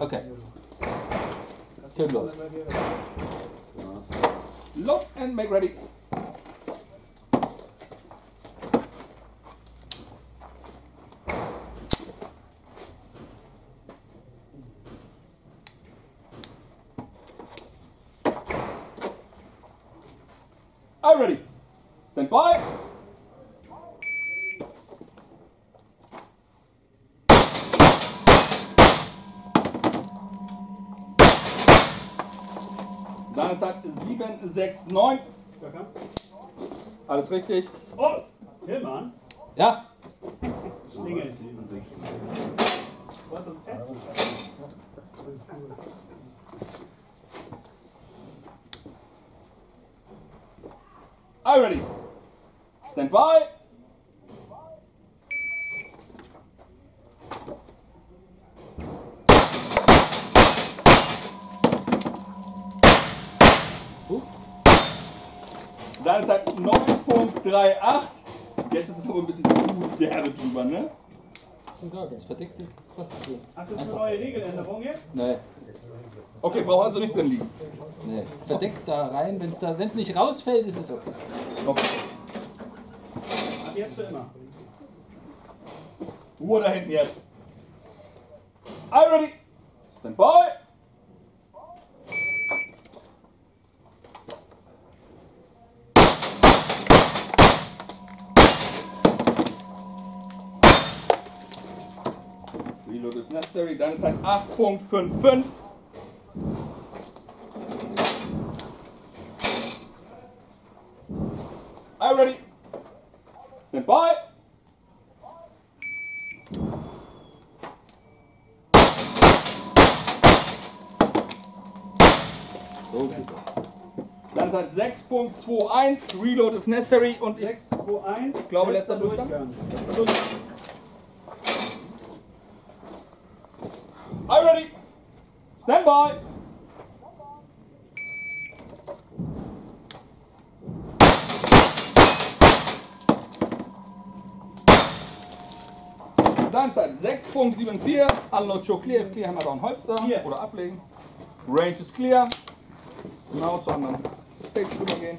Okay. Film los. Load and make ready. I'm ready. Stand by. Deine Zeit 7, 6, 9. Alles richtig? Oh, Tillmann, Ja? Schlingel. Wolltest du uns testen? Are ready? Stand by. Deine Zeit 9.38. Jetzt ist es aber ein bisschen zu derbe drüber, ne? Schon gar nichts. Verdeckt ist fast so. Ach, das ist eine neue Regeländerung jetzt? Nee, Okay, braucht also nicht drin liegen. nee. Verdeckt da rein. Wenn es da, wenn's nicht rausfällt, ist es okay. Okay. Ab jetzt für immer. Ruhe da hinten jetzt. Are you ready? Stand by. Reload is necessary. Deine Zeit 8.55. Are ready? Stand by. So gut. Dann Zeit 6.21, Reload if necessary und ich 6, 2, 1. Ich glaube, letzter Durchgang. Letzter Durchgang. Are you ready? Stand by. Dann Zeit 6.74, Unload Show Clear, if Clear Hammer Down Holster Hier. oder ablegen. Range ist clear. Genau zu anderen Stage rübergehen.